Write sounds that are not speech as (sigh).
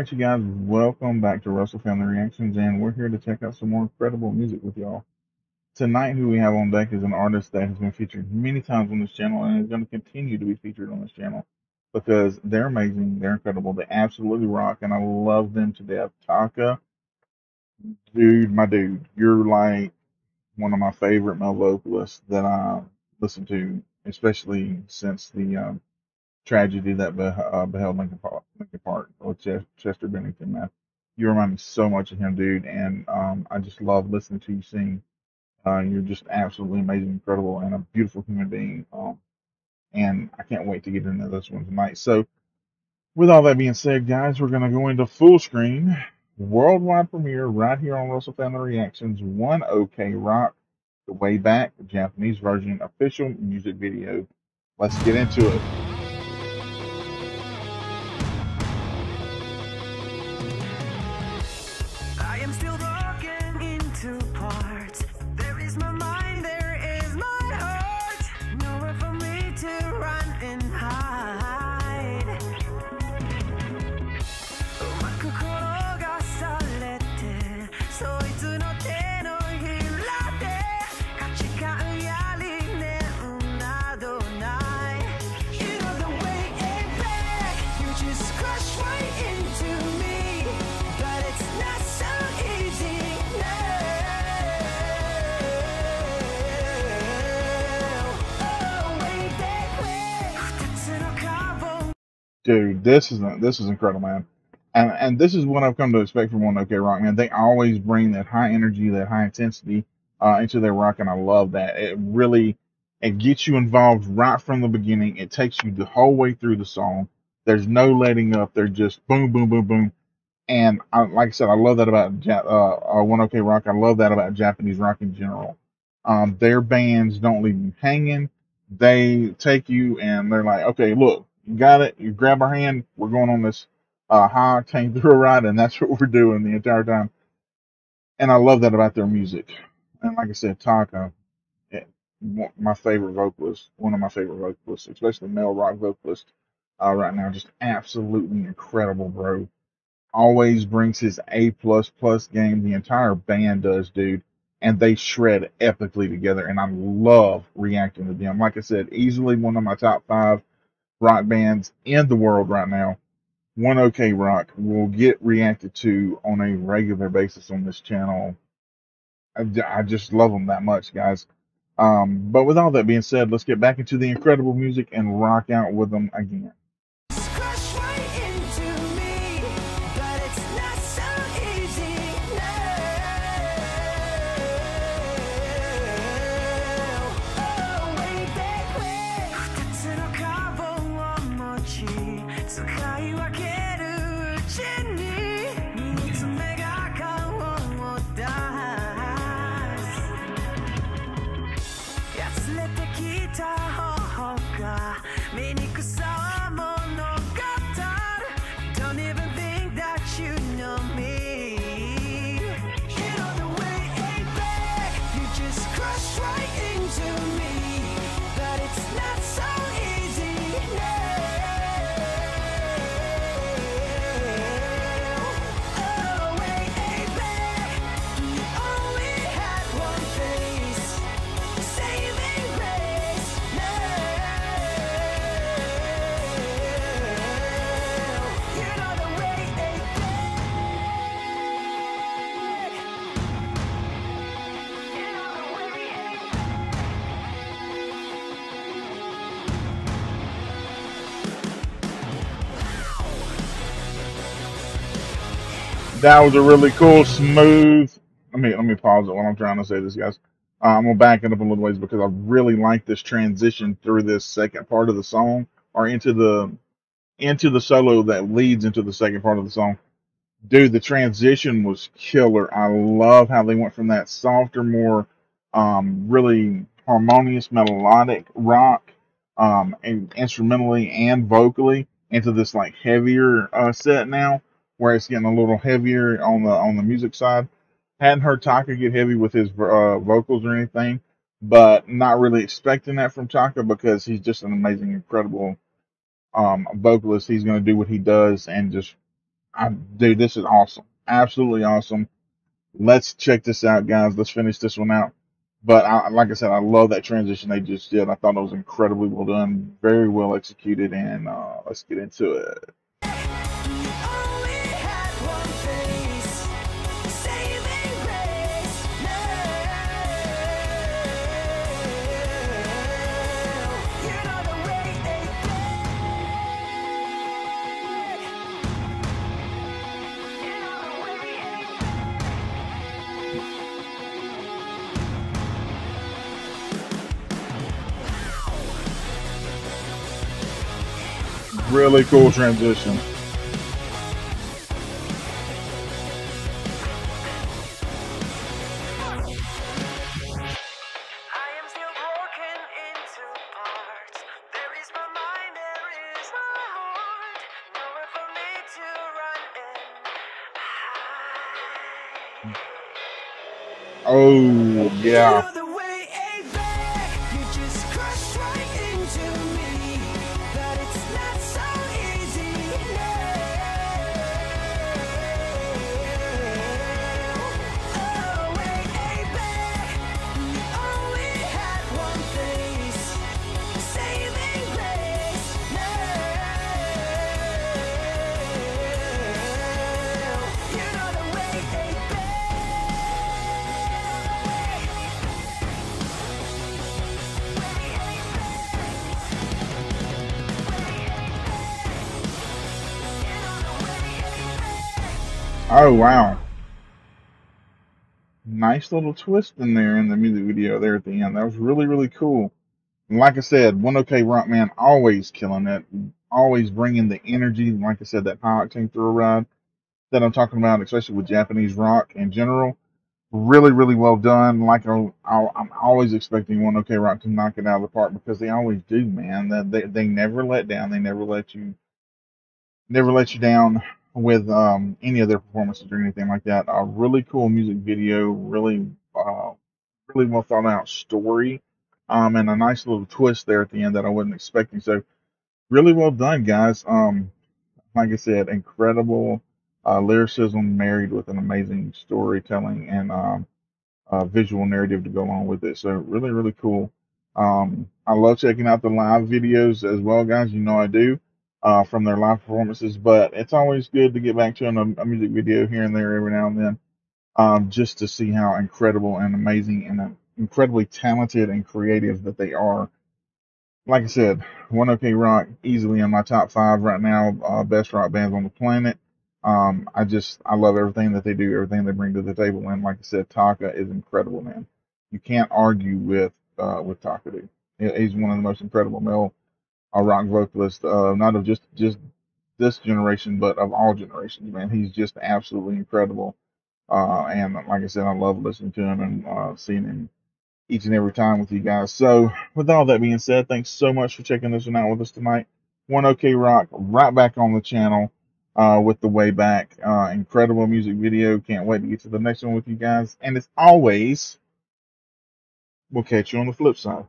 All right, you guys, welcome back to Russell Family Reactions, and we're here to check out some more incredible music with y'all. Tonight, who we have on deck is an artist that has been featured many times on this channel and is going to continue to be featured on this channel because they're amazing, they're incredible, they absolutely rock, and I love them to death. Taka, dude, my dude, you're like one of my favorite male vocalists that I listen to, especially since the um, tragedy that uh, beheld Linkin Park, with Chester Bennington, man. You remind me so much of him, dude, and um, I just love listening to you sing. Uh, you're just absolutely amazing, incredible, and a beautiful human being. Um, and I can't wait to get into this one tonight. So, with all that being said, guys, we're going to go into full screen worldwide premiere right here on Russell Family Reactions. One OK Rock, the way back, the Japanese version, official music video. Let's get into it. right. Dude, this is this is incredible, man. And and this is what I've come to expect from One OK Rock, man. They always bring that high energy, that high intensity uh, into their rock, and I love that. It really it gets you involved right from the beginning. It takes you the whole way through the song. There's no letting up. They're just boom, boom, boom, boom. And I, like I said, I love that about uh, uh, One OK Rock. I love that about Japanese rock in general. Um, their bands don't leave you hanging. They take you and they're like, okay, look, you got it. You grab our hand. We're going on this uh, high octane through (laughs) ride, and that's what we're doing the entire time. And I love that about their music. And like I said, Taka, eh, my favorite vocalist, one of my favorite vocalists, especially male rock vocalist uh, right now, just absolutely incredible, bro. Always brings his A plus plus game. The entire band does, dude. And they shred epically together, and I love reacting to them. Like I said, easily one of my top five rock bands in the world right now. One OK Rock will get reacted to on a regular basis on this channel. I, I just love them that much, guys. Um, but with all that being said, let's get back into the incredible music and rock out with them again. い訳 that was a really cool, smooth. Let me let me pause it while I'm trying to say this, guys. Uh, I'm gonna back it up a little ways because I really like this transition through this second part of the song, or into the into the solo that leads into the second part of the song. Dude, the transition was killer. I love how they went from that softer, more um, really harmonious, melodic rock, um, and instrumentally and vocally into this like heavier uh, set now where it's getting a little heavier on the on the music side. Hadn't heard Taka get heavy with his uh, vocals or anything, but not really expecting that from Taka because he's just an amazing, incredible um, vocalist. He's going to do what he does and just I, dude, this is awesome. Absolutely awesome. Let's check this out, guys. Let's finish this one out. But I, like I said, I love that transition they just did. I thought it was incredibly well done, very well executed, and uh, let's get into it. Really cool transition. Oh, yeah. Oh wow. Nice little twist in there in the music video there at the end. That was really, really cool. And like I said, One OK Rockman always killing it, always bringing the energy. Like I said, that high octane thrill ride that I'm talking about, especially with Japanese rock in general. Really, really well done. Like I, am always expecting One OK Rock to knock it out of the park because they always do, man. That they, they never let down. They never let you, never let you down with um, any of their performances or anything like that. A really cool music video, really, uh, really well thought out story, um, and a nice little twist there at the end that I wasn't expecting. So, really well done, guys. Um, like I said, incredible uh, lyricism married with an amazing storytelling and um, visual narrative to go along with it. So, really, really cool. Um, I love checking out the live videos as well, guys. You know I do uh, from their live performances. But it's always good to get back to a, a music video here and there every now and then, um, just to see how incredible and amazing and uh, incredibly talented and creative that they are. Like I said, One OK Rock easily in my top five right now, uh, best rock bands on the planet. Um, I just I love everything that they do, everything they bring to the table, and like I said, Taka is incredible, man. You can't argue with uh, with Taka, dude. He's one of the most incredible male a rock vocalist, uh, not of just just this generation, but of all generations. Man, he's just absolutely incredible. Uh, and like I said, I love listening to him and uh, seeing him each and every time with you guys. So, with all that being said, thanks so much for checking this one out with us tonight. One OK Rock, right back on the channel uh, with the way back. Uh, incredible music video. Can't wait to get to the next one with you guys. And as always, we'll catch you on the flip side.